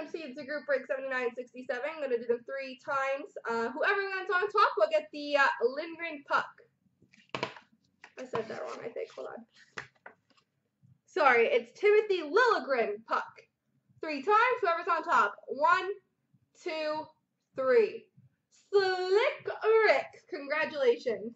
Random seeds a group break 7967. I'm going to do them three times. Uh, whoever lands on top will get the uh, Lindgren puck. I said that wrong, I think. Hold on. Sorry, it's Timothy Liljegren puck. Three times. Whoever's on top. One, two, three. Slick Rick. Congratulations.